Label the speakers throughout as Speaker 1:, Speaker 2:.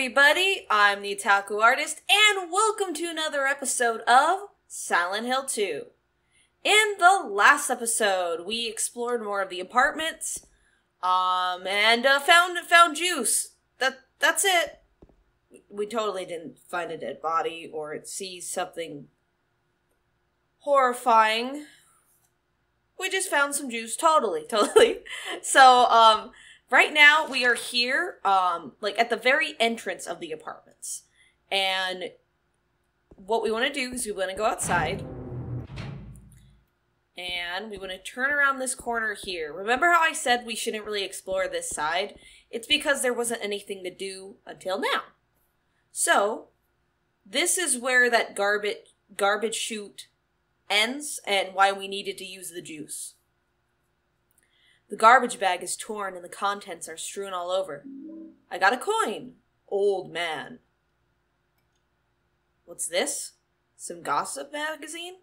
Speaker 1: everybody, I'm the Otaku Artist, and welcome to another episode of Silent Hill 2. In the last episode, we explored more of the apartments, um, and uh, found found juice. That that's it. We totally didn't find a dead body or see something horrifying. We just found some juice. Totally, totally. So, um, right now we are here um like at the very entrance of the apartments. And what we want to do is we want to go outside. And we want to turn around this corner here. Remember how i said we shouldn't really explore this side? It's because there wasn't anything to do until now. So this is where that garbage garbage chute ends and why we needed to use the juice the garbage bag is torn and the contents are strewn all over. I got a coin. Old man. What's this? Some gossip magazine?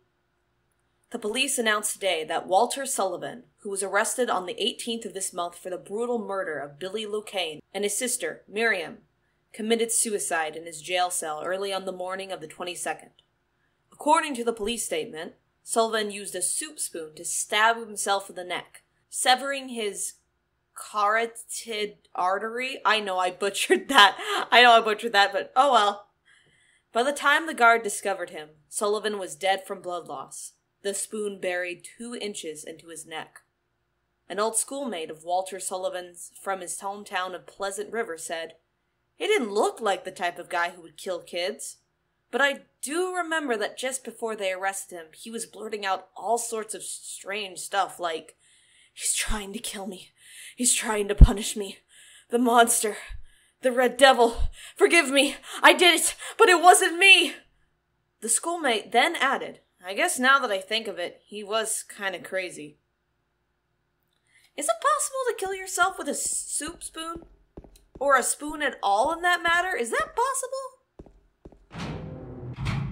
Speaker 1: The police announced today that Walter Sullivan, who was arrested on the 18th of this month for the brutal murder of Billy Locane and his sister, Miriam, committed suicide in his jail cell early on the morning of the 22nd. According to the police statement, Sullivan used a soup spoon to stab himself in the neck severing his carotid artery. I know I butchered that. I know I butchered that, but oh well. By the time the guard discovered him, Sullivan was dead from blood loss, the spoon buried two inches into his neck. An old schoolmate of Walter Sullivan's from his hometown of Pleasant River said, He didn't look like the type of guy who would kill kids. But I do remember that just before they arrested him, he was blurting out all sorts of strange stuff like, He's trying to kill me. He's trying to punish me. The monster. The red devil. Forgive me. I did it, but it wasn't me. The schoolmate then added, I guess now that I think of it, he was kind of crazy. Is it possible to kill yourself with a soup spoon? Or a spoon at all in that matter? Is that possible?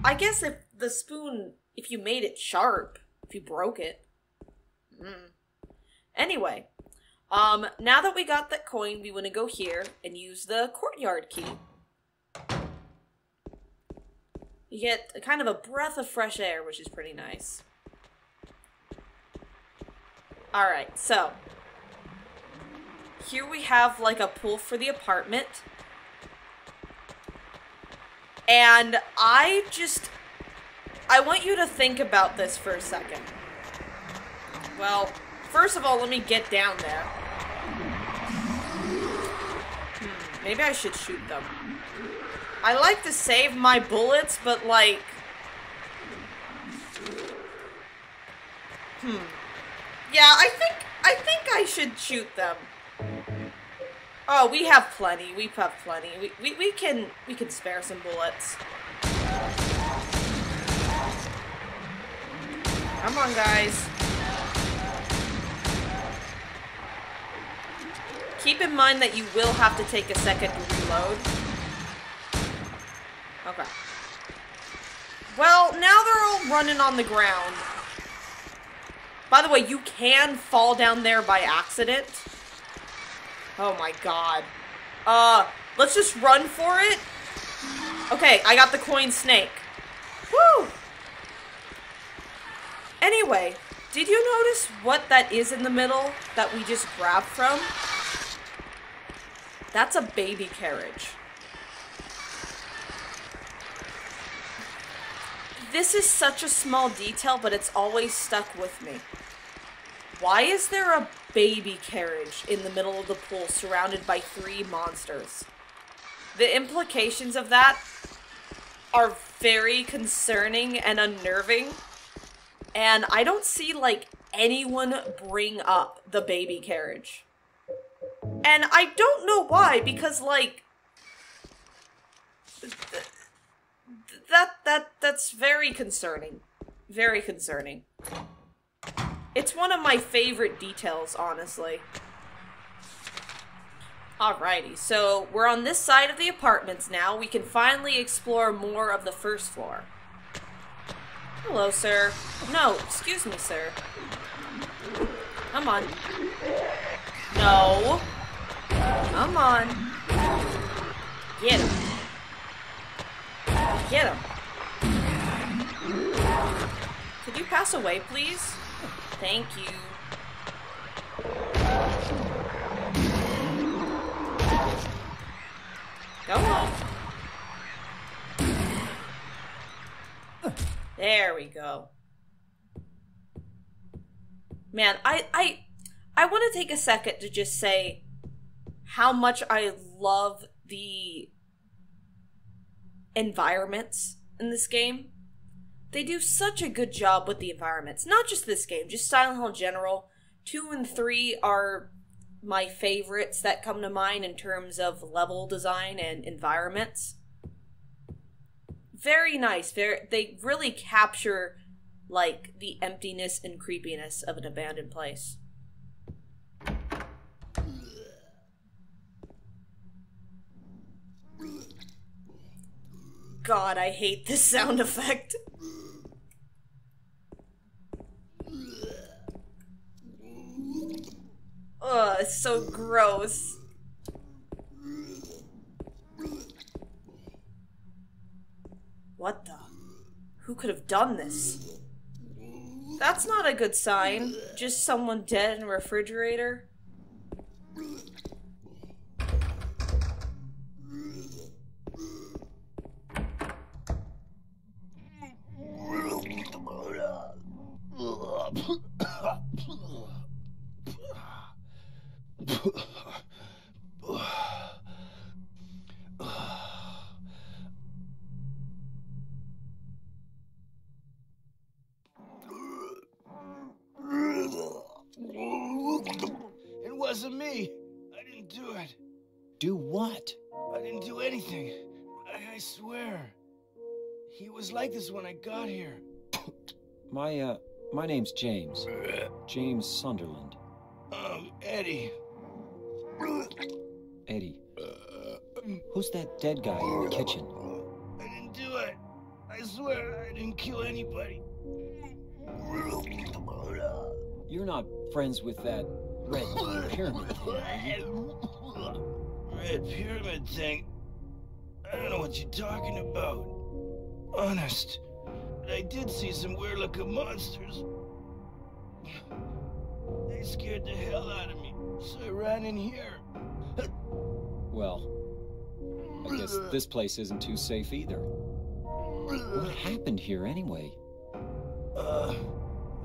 Speaker 1: I guess if the spoon, if you made it sharp, if you broke it. Hmm. Anyway, um, now that we got that coin, we want to go here and use the courtyard key. You get a kind of a breath of fresh air, which is pretty nice. Alright, so. Here we have like a pool for the apartment. And I just... I want you to think about this for a second. Well, First of all, let me get down there. Hmm, maybe I should shoot them. I like to save my bullets, but like... Hmm. Yeah, I think I think I should shoot them. Oh, we have plenty. We have plenty. We, we, we can we can spare some bullets. Come on, guys. Keep in mind that you will have to take a second to reload. Okay. Well, now they're all running on the ground. By the way, you can fall down there by accident. Oh my god. Uh, let's just run for it. Okay, I got the coin snake. Woo! Anyway, did you notice what that is in the middle that we just grabbed from? That's a baby carriage. This is such a small detail, but it's always stuck with me. Why is there a baby carriage in the middle of the pool surrounded by three monsters? The implications of that are very concerning and unnerving. And I don't see, like, anyone bring up the baby carriage. And I don't know why, because like that that that's very concerning. Very concerning. It's one of my favorite details, honestly. Alrighty, so we're on this side of the apartments now. We can finally explore more of the first floor. Hello, sir. No, excuse me, sir. Come on. No. Come on. Get him. Get him. Could you pass away, please? Thank you. Go on. There we go. Man, I I I want to take a second to just say how much I love the environments in this game. They do such a good job with the environments. Not just this game, just Silent Hill in general. 2 and 3 are my favorites that come to mind in terms of level design and environments. Very nice. Very they really capture like the emptiness and creepiness of an abandoned place. God, I hate this sound effect. Ugh, it's so gross. What the? Who could have done this? That's not a good sign. Just someone dead in a refrigerator.
Speaker 2: It wasn't me. I didn't do it.
Speaker 3: Do what?
Speaker 2: I didn't do anything. I, I swear. He was like this when I got here.
Speaker 3: My, uh, my name's James. James Sunderland.
Speaker 2: Um, Eddie.
Speaker 3: Eddie. Who's that dead guy in the kitchen?
Speaker 2: I didn't do it. I swear I didn't kill anybody.
Speaker 3: You're not friends with that red pyramid thing, are you?
Speaker 2: Red pyramid thing. I don't know what you're talking about. Honest. But I did see some weird looking monsters. They scared the hell out of me, so I ran in here.
Speaker 3: Well, I guess this place isn't too safe either. What happened here anyway?
Speaker 2: Uh,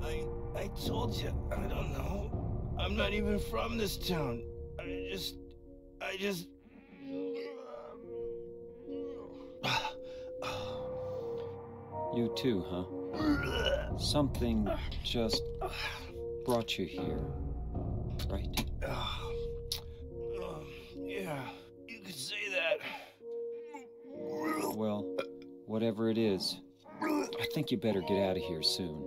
Speaker 2: I I told you, I don't know. I'm not even from this town. I just, I just.
Speaker 3: You too, huh? Something just brought you here, right?
Speaker 2: Yeah, you could say that.
Speaker 3: Well, whatever it is, I think you better get out of here soon.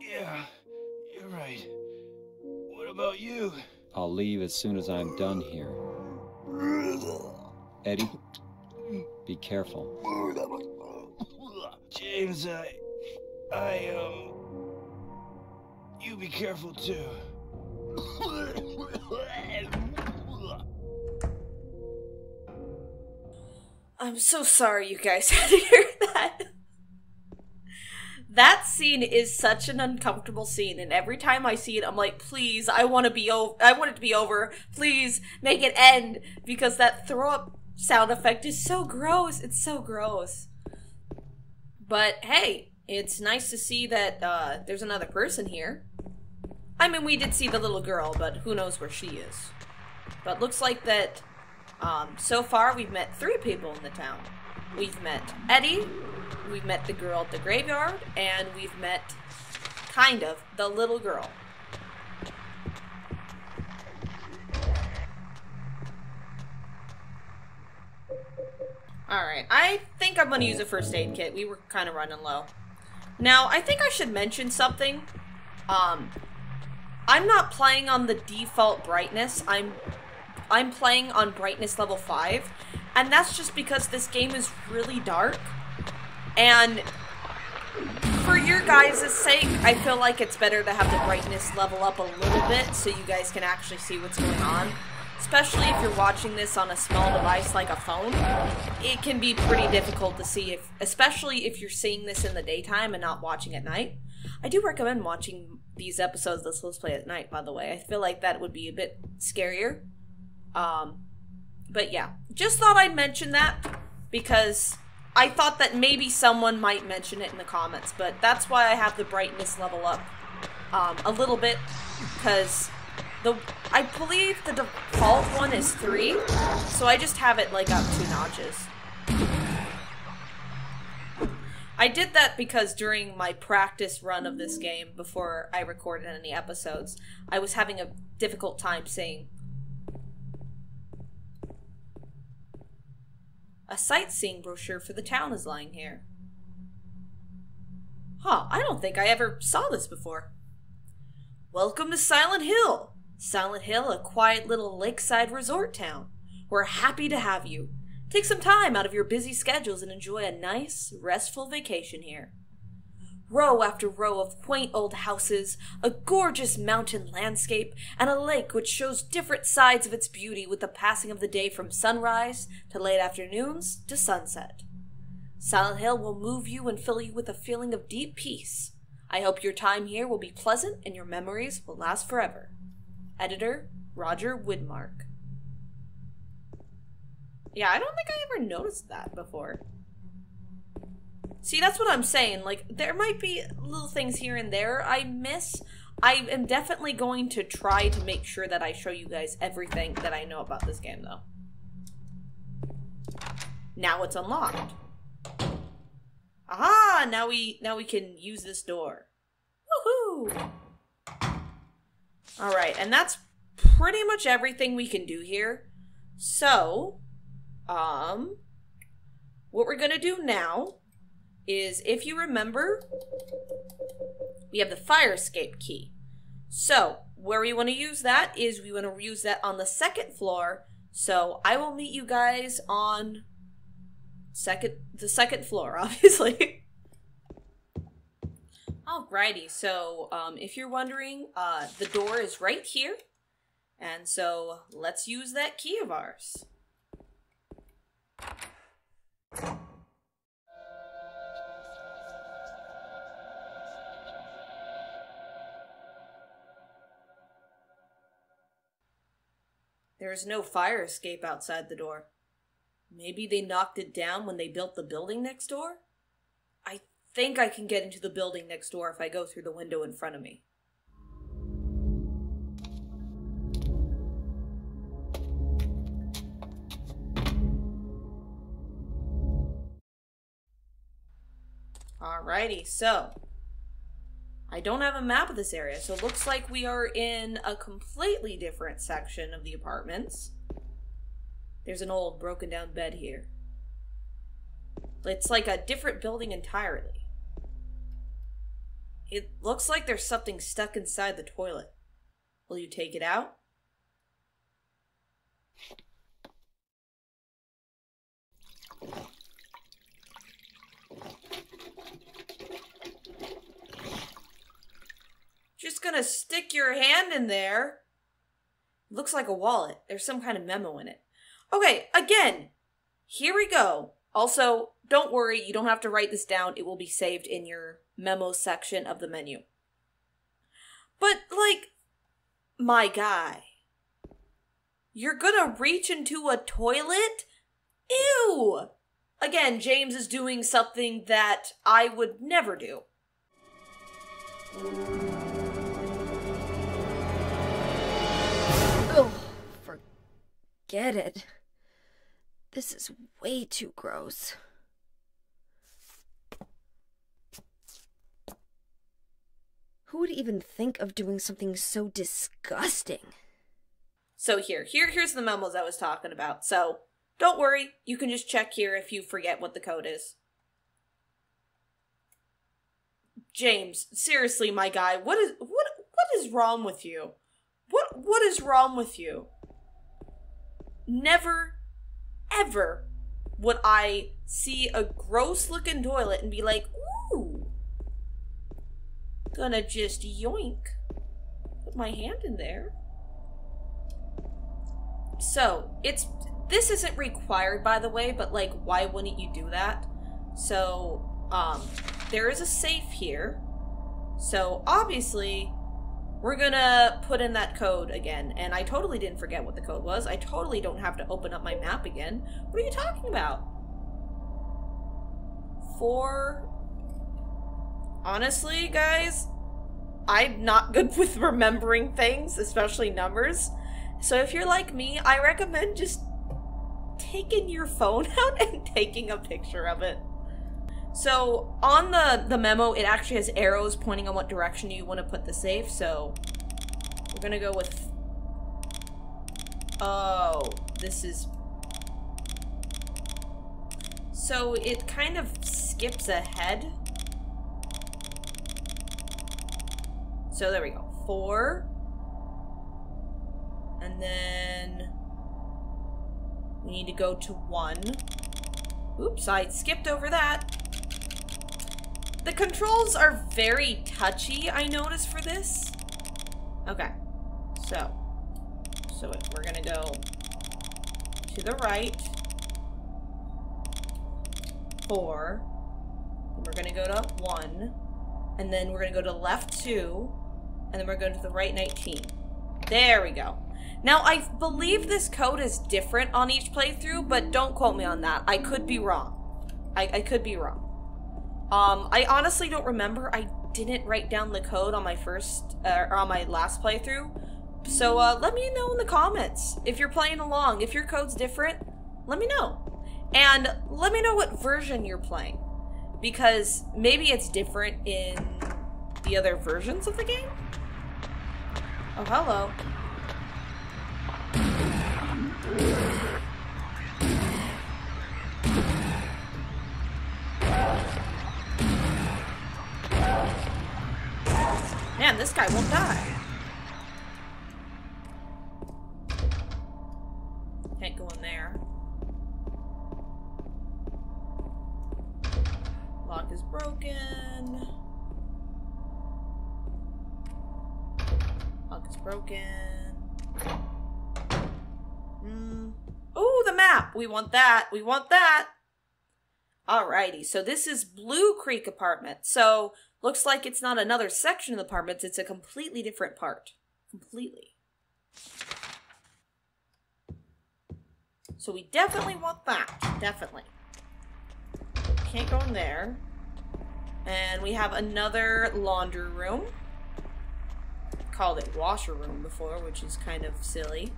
Speaker 2: Yeah, you're right. What about you?
Speaker 3: I'll leave as soon as I'm done here. Eddie, be careful.
Speaker 2: James, I, I um, you be careful too.
Speaker 1: I'm so sorry you guys had to hear that. That scene is such an uncomfortable scene, and every time I see it, I'm like, please, I want to be over. I want it to be over. Please make it end because that throw up sound effect is so gross. It's so gross. But hey, it's nice to see that uh, there's another person here. I mean, we did see the little girl, but who knows where she is. But looks like that um, so far we've met three people in the town. We've met Eddie, we've met the girl at the graveyard, and we've met, kind of, the little girl. Alright, I think I'm gonna use a first aid kit. We were kind of running low. Now, I think I should mention something. Um, I'm not playing on the default brightness. I'm I'm playing on brightness level 5, and that's just because this game is really dark. And for your guys' sake, I feel like it's better to have the brightness level up a little bit so you guys can actually see what's going on. especially if you're watching this on a small device like a phone, it can be pretty difficult to see if especially if you're seeing this in the daytime and not watching at night. I do recommend watching these episodes of Let's Play at night, by the way. I feel like that would be a bit scarier. Um but yeah, just thought I'd mention that because I thought that maybe someone might mention it in the comments, but that's why I have the brightness level up um, a little bit because the I believe the default one is three, so I just have it like up two notches. I did that because during my practice run of this game, before I recorded any episodes, I was having a difficult time saying A sightseeing brochure for the town is lying here. Huh, I don't think I ever saw this before. Welcome to Silent Hill! Silent Hill, a quiet little lakeside resort town. We're happy to have you. Take some time out of your busy schedules and enjoy a nice, restful vacation here row after row of quaint old houses, a gorgeous mountain landscape, and a lake which shows different sides of its beauty with the passing of the day from sunrise to late afternoons to sunset. Silent Hill will move you and fill you with a feeling of deep peace. I hope your time here will be pleasant and your memories will last forever. Editor Roger Widmark. Yeah, I don't think I ever noticed that before. See, that's what I'm saying. Like, there might be little things here and there I miss. I am definitely going to try to make sure that I show you guys everything that I know about this game, though. Now it's unlocked. Aha! Now we now we can use this door. Woohoo! Alright, and that's pretty much everything we can do here. So, um, what we're gonna do now is if you remember, we have the fire escape key. So, where we want to use that is we want to use that on the second floor. So, I will meet you guys on second the second floor, obviously. Alrighty, so um, if you're wondering, uh, the door is right here. And so let's use that key of ours. There is no fire escape outside the door. Maybe they knocked it down when they built the building next door? I think I can get into the building next door if I go through the window in front of me. Alrighty, so I don't have a map of this area, so it looks like we are in a completely different section of the apartments. There's an old broken down bed here. It's like a different building entirely. It looks like there's something stuck inside the toilet. Will you take it out? Gonna stick your hand in there. Looks like a wallet. There's some kind of memo in it. Okay, again, here we go. Also, don't worry, you don't have to write this down. It will be saved in your memo section of the menu. But, like, my guy, you're gonna reach into a toilet? Ew! Again, James is doing something that I would never do.
Speaker 4: Get it. This is way too gross. Who would even think of doing something so disgusting?
Speaker 1: So here, here here's the memos I was talking about. So, don't worry, you can just check here if you forget what the code is. James, seriously, my guy, what is what what is wrong with you? What what is wrong with you? Never, ever would I see a gross looking toilet and be like, ooh, gonna just yoink, put my hand in there. so it's this isn't required by the way, but like why wouldn't you do that? So, um there is a safe here. So, obviously, we're gonna put in that code again. And I totally didn't forget what the code was. I totally don't have to open up my map again. What are you talking about? Four. Honestly, guys, I'm not good with remembering things, especially numbers. So if you're like me, I recommend just taking your phone out and taking a picture of it. So on the, the memo, it actually has arrows pointing on what direction you want to put the safe. So we're to go with... Oh, this is... So it kind of skips ahead. So there we go. Four. And then we need to go to one. Oops, I skipped over that. The controls are very touchy, I noticed, for this. Okay. So. So we're gonna go to the right. Four. We're gonna go to one. And then we're gonna go to left two. And then we're going to the right 19. There we go. Now, I believe this code is different on each playthrough, but don't quote me on that. I could be wrong. I, I could be wrong. Um, I honestly don't remember. I didn't write down the code on my first, uh, or on my last playthrough. So, uh, let me know in the comments if you're playing along. If your code's different, let me know. And let me know what version you're playing. Because maybe it's different in the other versions of the game? Oh, hello. This guy won't die. Can't go in there. Lock is broken. Lock is broken. Hmm. Oh, the map! We want that. We want that. Alrighty, so this is Blue Creek Apartment. So Looks like it's not another section of the apartments, it's a completely different part. Completely. So we definitely want that. Definitely. Can't go in there. And we have another laundry room. Called it washer room before, which is kind of silly.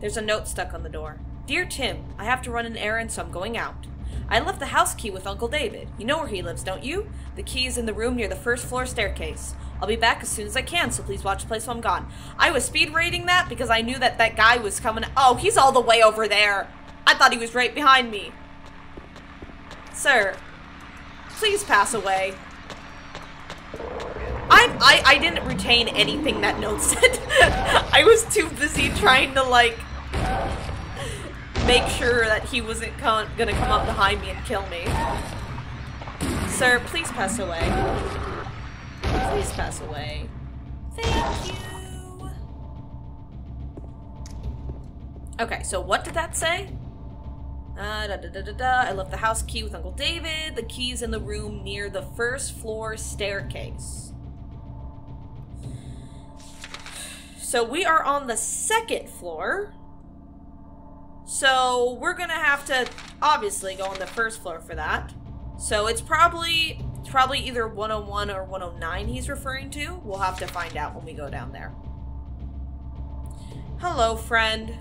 Speaker 1: There's a note stuck on the door. Dear Tim, I have to run an errand, so I'm going out. I left the house key with Uncle David. You know where he lives, don't you? The key is in the room near the first floor staircase. I'll be back as soon as I can, so please watch the place while I'm gone. I was speed rating that because I knew that that guy was coming. Oh, he's all the way over there. I thought he was right behind me. Sir, please pass away. I, I, I didn't retain anything that note said. I was too busy trying to, like, make sure that he wasn't gonna come up behind me and kill me. Sir, please pass away. Please pass away. Thank you. Okay, so what did that say? Uh, da, da, da, da, da. I left the house key with Uncle David. The key's in the room near the first floor staircase. So we are on the second floor. So we're gonna have to obviously go on the first floor for that. So it's probably it's probably either 101 or 109 he's referring to. We'll have to find out when we go down there. Hello, friend.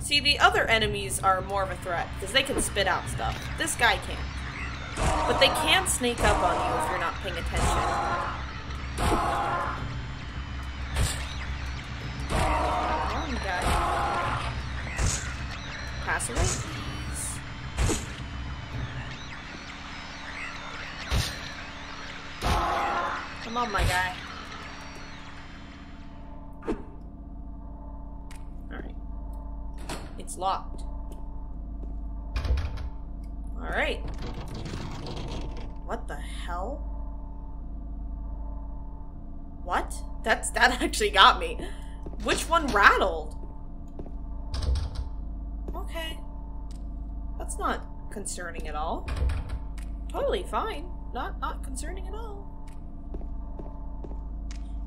Speaker 1: See, the other enemies are more of a threat, because they can spit out stuff. This guy can't. But they can sneak up on you if you're not paying attention. Pass away. Come on, my guy. Alright. It's locked. Alright. What the hell? What? That's that actually got me. Which one rattled? Okay. That's not concerning at all. Totally fine. Not not concerning at all.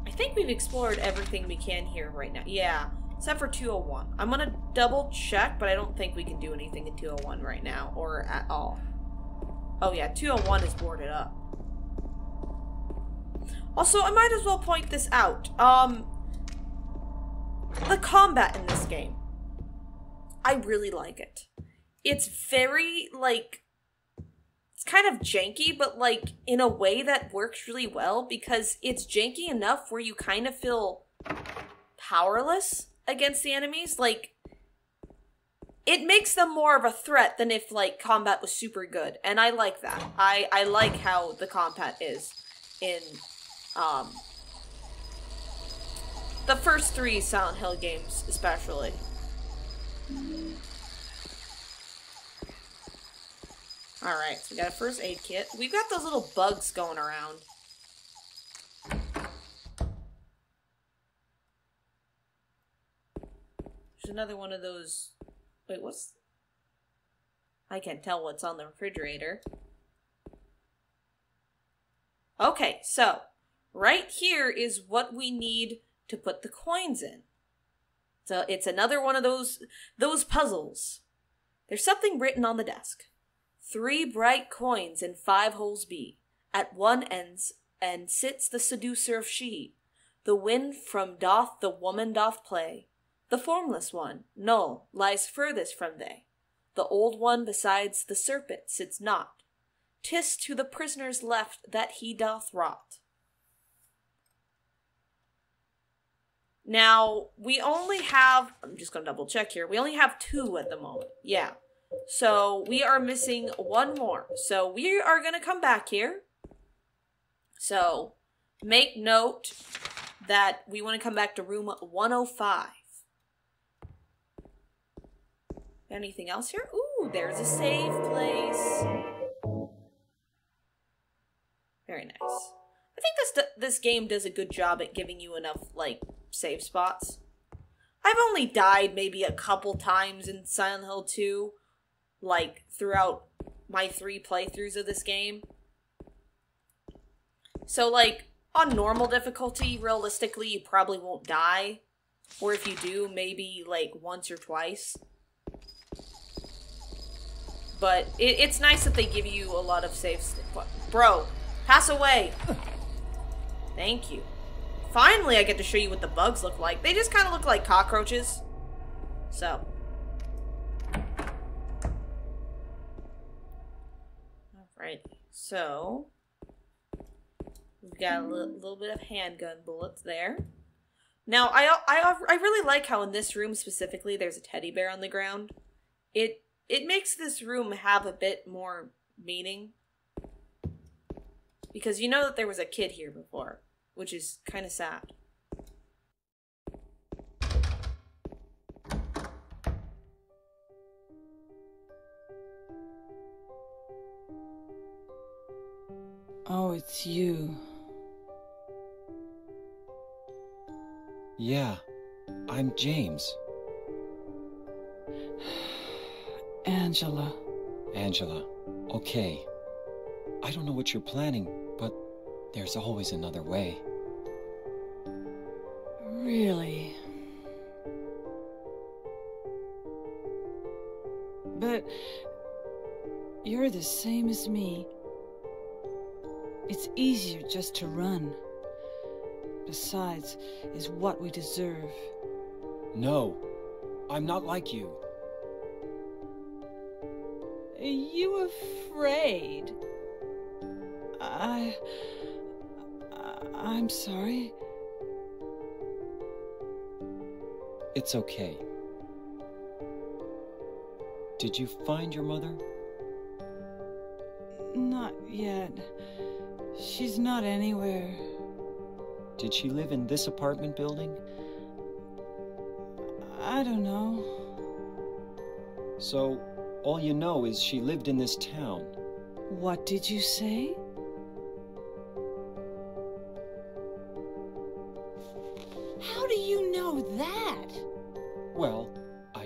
Speaker 1: I think we've explored everything we can here right now. Yeah, except for 201. I'm gonna double check, but I don't think we can do anything in 201 right now, or at all. Oh yeah, 201 is boarded up. Also, I might as well point this out. Um, the combat in this game. I really like it. It's very, like, it's kind of janky, but, like, in a way that works really well because it's janky enough where you kind of feel powerless against the enemies. Like, it makes them more of a threat than if, like, combat was super good. And I like that. I, I like how the combat is in um, the first three Silent Hill games, especially. Alright, so we got a first aid kit. We've got those little bugs going around. There's another one of those... Wait, what's... I can't tell what's on the refrigerator. Okay, so right here is what we need to put the coins in. So it's another one of those those puzzles. There's something written on the desk. Three bright coins in five holes be. At one ends and sits the seducer of she. The wind from doth the woman doth play. The formless one, null, lies furthest from they. The old one besides the serpent sits not. Tis to the prisoner's left that he doth rot. Now, we only have, I'm just going to double check here. We only have two at the moment. Yeah. So we are missing one more. So we are going to come back here. So make note that we want to come back to room 105. Anything else here? Ooh, there's a save place. Very nice. I think this this game does a good job at giving you enough like save spots. I've only died maybe a couple times in Silent Hill 2, like throughout my three playthroughs of this game. So, like, on normal difficulty, realistically, you probably won't die. Or if you do, maybe like once or twice. But it, it's nice that they give you a lot of saves. Bro, pass away! Thank you. Finally, I get to show you what the bugs look like. They just kind of look like cockroaches. So. Alright, so. We've got a li little bit of handgun bullets there. Now, I, I, I really like how in this room specifically there's a teddy bear on the ground. It, it makes this room have a bit more meaning. Because you know that there was a kid here before which is kind of sad.
Speaker 5: Oh, it's you.
Speaker 3: Yeah, I'm James.
Speaker 5: Angela.
Speaker 3: Angela, okay. I don't know what you're planning, but there's always another way.
Speaker 5: Really? But you're the same as me. It's easier just to run. Besides, is what we deserve.
Speaker 3: No, I'm not like you.
Speaker 5: Are you afraid? I... I'm sorry.
Speaker 3: It's okay. Did you find your mother?
Speaker 5: Not yet. She's not anywhere.
Speaker 3: Did she live in this apartment building?
Speaker 5: I don't know.
Speaker 3: So, all you know is she lived in this town.
Speaker 5: What did you say?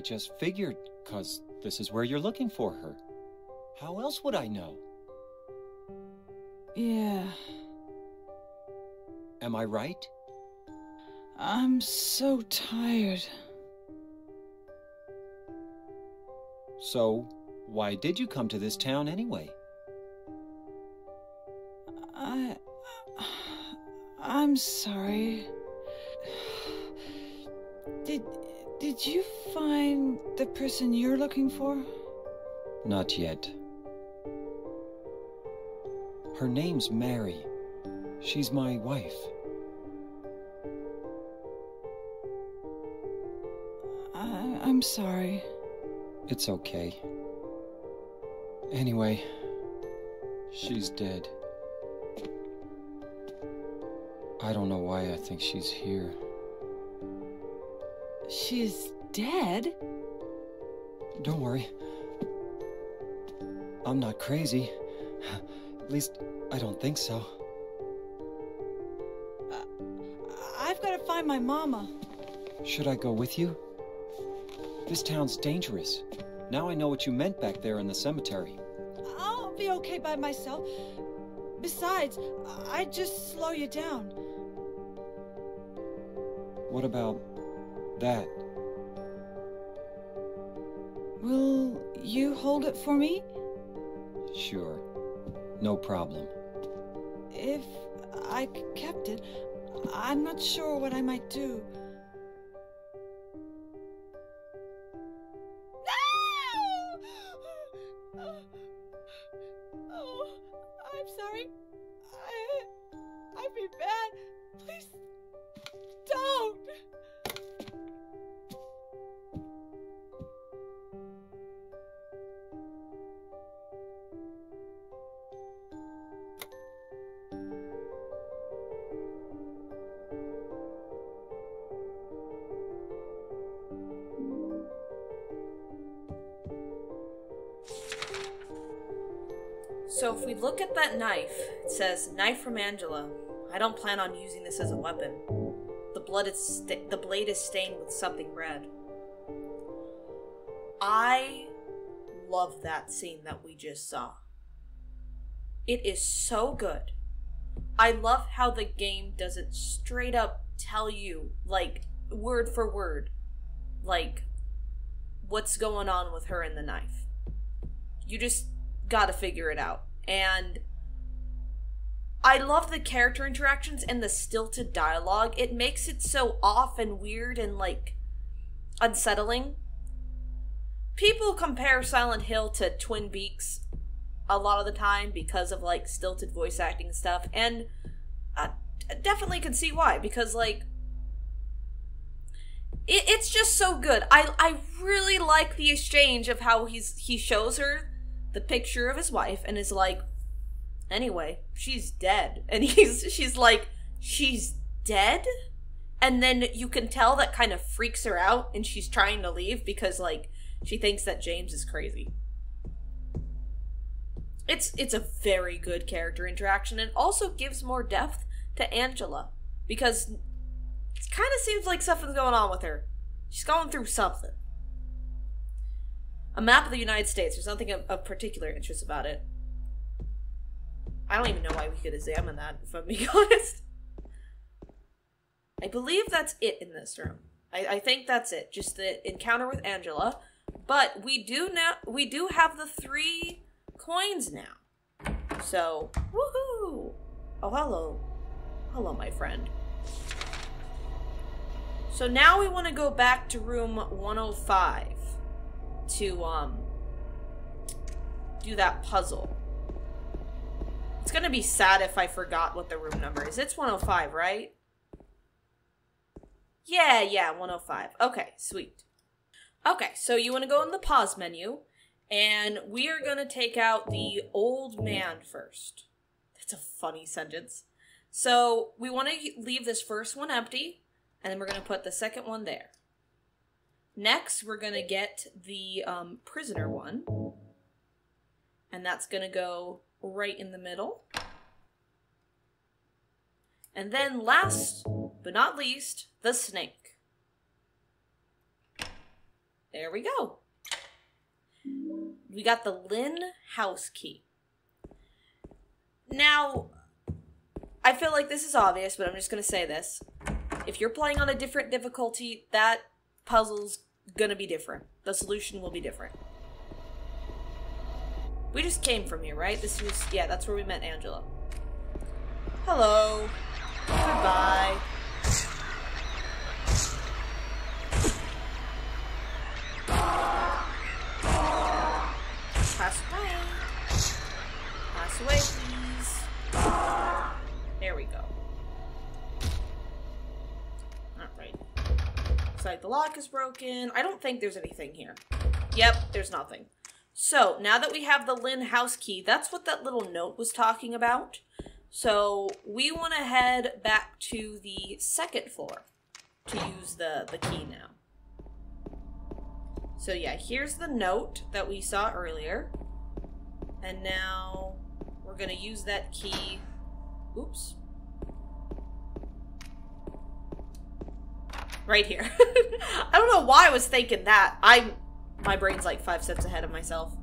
Speaker 3: Just figured, because this is where you're looking for her. How else would I know?
Speaker 5: Yeah.
Speaker 3: Am I right?
Speaker 5: I'm so tired.
Speaker 3: So, why did you come to this town anyway?
Speaker 5: I. I'm sorry. Did. Did you find the person you're looking for?
Speaker 3: Not yet. Her name's Mary. She's my wife.
Speaker 5: I, I'm sorry.
Speaker 3: It's okay. Anyway, she's dead. I don't know why I think she's here.
Speaker 5: She's dead?
Speaker 3: Don't worry. I'm not crazy. At least, I don't think so.
Speaker 5: Uh, I've got to find my mama.
Speaker 3: Should I go with you? This town's dangerous. Now I know what you meant back there in the cemetery.
Speaker 5: I'll be okay by myself. Besides, I'd just slow you down.
Speaker 3: What about that?
Speaker 5: Will you hold it for me?
Speaker 3: Sure. No problem.
Speaker 5: If I kept it, I'm not sure what I might do.
Speaker 1: So if we look at that knife, it says knife from Angela. I don't plan on using this as a weapon. The blood is sta- the blade is stained with something red. I love that scene that we just saw. It is so good. I love how the game doesn't straight up tell you like word for word like what's going on with her and the knife. You just got to figure it out. And I love the character interactions and the stilted dialogue. It makes it so off and weird and like unsettling. People compare Silent Hill to Twin Peaks a lot of the time because of like stilted voice acting stuff, and I definitely can see why because like it, it's just so good. I I really like the exchange of how he's he shows her the picture of his wife and is like, anyway, she's dead, and he's she's like, she's dead, and then you can tell that kind of freaks her out, and she's trying to leave because like she thinks that James is crazy. It's it's a very good character interaction and also gives more depth to Angela because it kind of seems like something's going on with her. She's going through something. A map of the United States. There's nothing of, of particular interest about it. I don't even know why we could examine that, if I'm being honest. I believe that's it in this room. I, I think that's it. Just the encounter with Angela. But we do now we do have the three coins now. So woohoo! Oh hello. Hello, my friend. So now we want to go back to room 105 to um do that puzzle. It's gonna be sad if I forgot what the room number is. It's 105, right? Yeah, yeah, 105. Okay, sweet. Okay, so you want to go in the pause menu, and we are gonna take out the old man first. That's a funny sentence. So we want to leave this first one empty, and then we're gonna put the second one there. Next, we're gonna get the um, prisoner one, and that's gonna go right in the middle. And then, last but not least, the snake. There we go. We got the Lynn house key. Now, I feel like this is obvious, but I'm just going to say this. If you're playing on a different difficulty, that puzzle's to be different. The solution will be different. We just came from here, right? This was, yeah, that's where we met Angela. Hello. Goodbye. Pass away. Pass away, like the lock is broken. I don't think there's anything here. Yep, there's nothing. So, now that we have the Lyne house key, that's what that little note was talking about. So, we want to head back to the second floor to use the, the key now. So yeah, here's the note that we saw earlier. And now we're gonna use that key. Oops. Right here. I don't know why I was thinking that. I'm my brain's like five steps ahead of myself.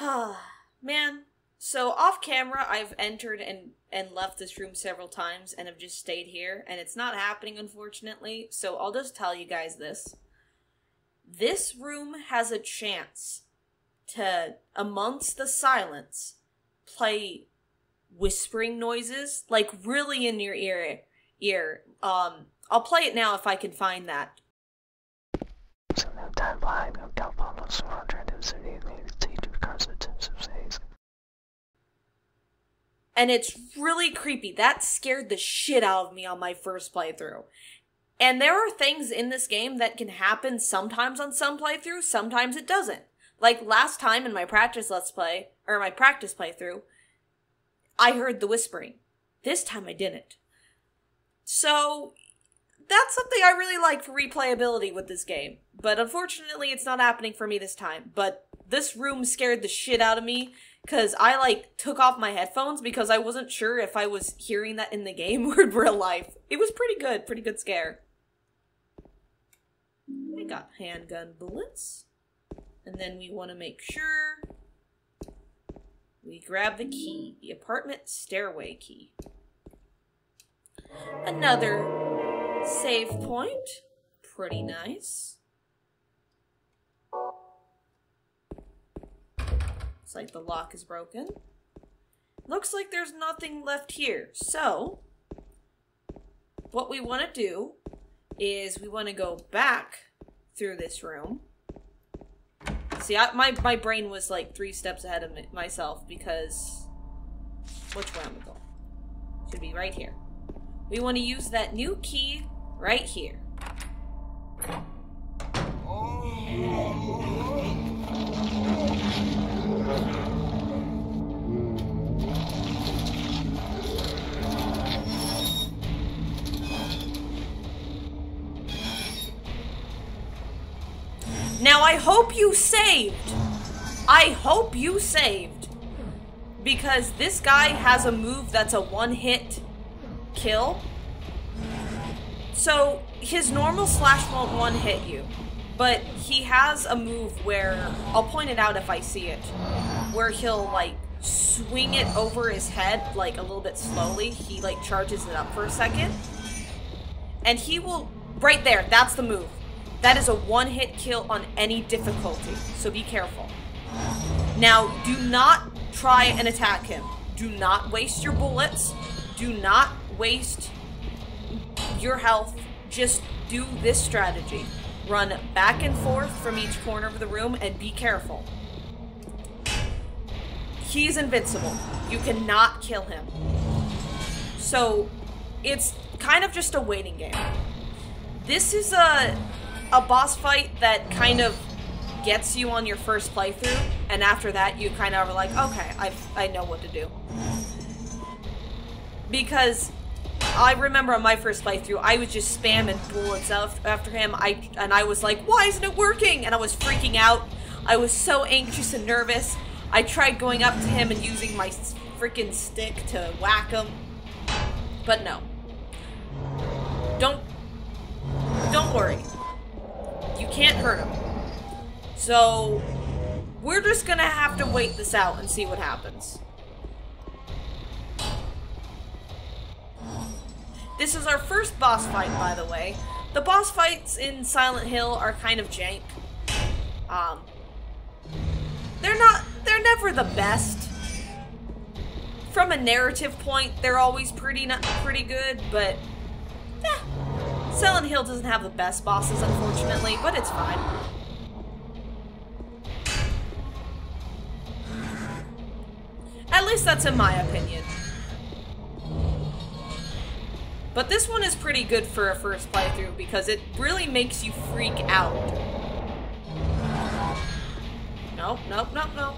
Speaker 1: Man, so off camera, I've entered and and left this room several times and have just stayed here, and it's not happening unfortunately. So I'll just tell you guys this: this room has a chance to, amongst the silence, play whispering noises, like really in your ear. Ear. Um, I'll play it now if I can find that. and it's really creepy. That scared the shit out of me on my first playthrough. And there are things in this game that can happen sometimes on some playthroughs, sometimes it doesn't. Like last time in my practice let's play, or my practice playthrough, I heard the whispering. This time I didn't. So, that's something I really like for replayability with this game. But unfortunately, it's not happening for me this time. But this room scared the shit out of me because I like took off my headphones because I wasn't sure if I was hearing that in the game or in real life. It was pretty good, pretty good scare. I got handgun bullets. And then we want to make sure we grab the key, the apartment stairway key. Another save point. Pretty nice. Looks like the lock is broken. Looks like there's nothing left here. So, what we want to do is we want to go back through this room. See, I, my, my brain was like three steps ahead of myself because... Which way am I going? Should be right here. We want to use that new key right here. Oh. Now I hope you saved. I hope you saved. Because this guy has a move that's a one-hit kill. So his normal slash won't one-hit you. But he has a move where, I'll point it out if I see it, where he'll like swing it over his head like a little bit slowly. He like charges it up for a second. And he will, right there, that's the move. That is a one-hit kill on any difficulty, so be careful. Now, do not try and attack him. Do not waste your bullets. Do not waste your health. Just do this strategy. Run back and forth from each corner of the room and be careful. He's invincible. You cannot kill him. So, it's kind of just a waiting game. This is a a boss fight that kind of gets you on your first playthrough, and after that you kind of are like, okay, I I know what to do. Because I remember on my first playthrough, I was just spamming bullets after him. I and I was like, why isn't it working? And I was freaking out. I was so anxious and nervous. I tried going up to him and using my freaking stick to whack him, but no. Don't don't worry. You can't hurt him. So we're just gonna have to wait this out and see what happens. This is our first boss fight, by the way. The boss fights in Silent Hill are kind of jank. Um, they're not, they're never the best. From a narrative point, they're always pretty, not pretty good, but eh, Silent Hill doesn't have the best bosses, unfortunately, but it's fine. At least that's in my opinion. But this one is pretty good for a first playthrough because it really makes you freak out. Nope, nope, nope, nope.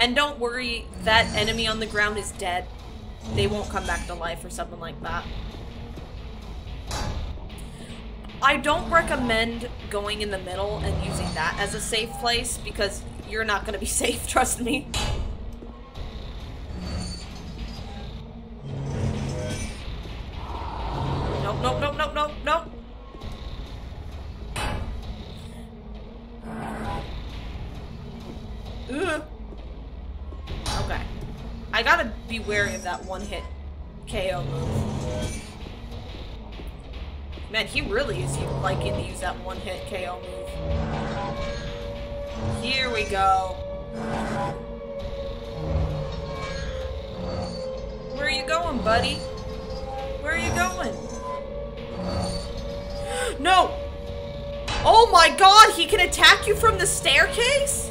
Speaker 1: And don't worry, that enemy on the ground is dead. They won't come back to life or something like that. I don't recommend going in the middle and using that as a safe place because you're not going to be safe, trust me. One hit KO move. Man, he really is liking to use that one hit KO move. Here we go. Where are you going, buddy? Where are you going? No! Oh my god, he can attack you from the staircase?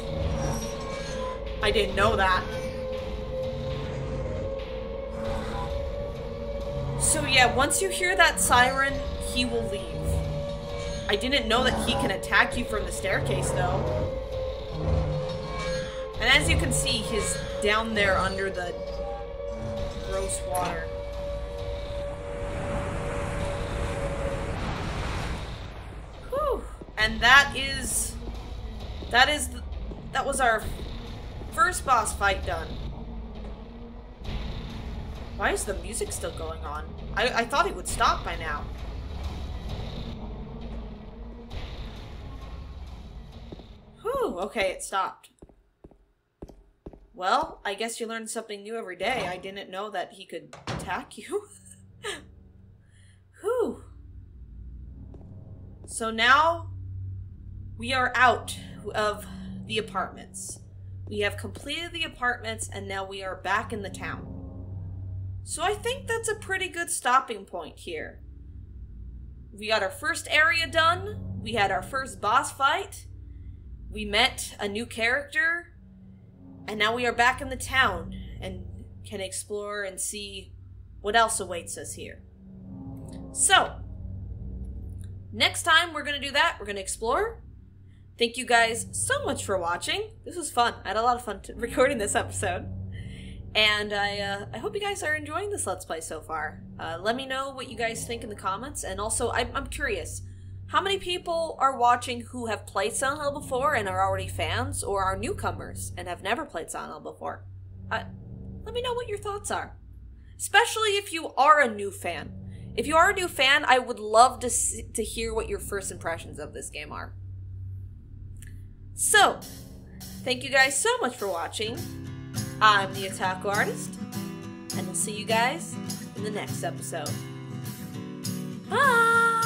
Speaker 1: I didn't know that. So yeah, once you hear that siren, he will leave. I didn't know that he can attack you from the staircase, though. And as you can see, he's down there under the gross water. Whew. And that is... That is... The, that was our first boss fight done. Why is the music still going on? I, I thought it would stop by now. Whew, okay, it stopped. Well, I guess you learn something new every day. I didn't know that he could attack you. Whew. So now we are out of the apartments. We have completed the apartments and now we are back in the town. So I think that's a pretty good stopping point here. We got our first area done. We had our first boss fight. We met a new character. And now we are back in the town and can explore and see what else awaits us here. So, next time we're going to do that. We're going to explore. Thank you guys so much for watching. This was fun. I had a lot of fun recording this episode. And I, uh, I hope you guys are enjoying this Let's Play so far. Uh, let me know what you guys think in the comments. And also, I'm, I'm curious. How many people are watching who have played Silent Hill before and are already fans, or are newcomers and have never played Silent Hill before? Uh, let me know what your thoughts are. Especially if you are a new fan. If you are a new fan, I would love to, see, to hear what your first impressions of this game are. So, thank you guys so much for watching. I'm the Otaku Artist, and I'll see you guys in the next episode. Bye!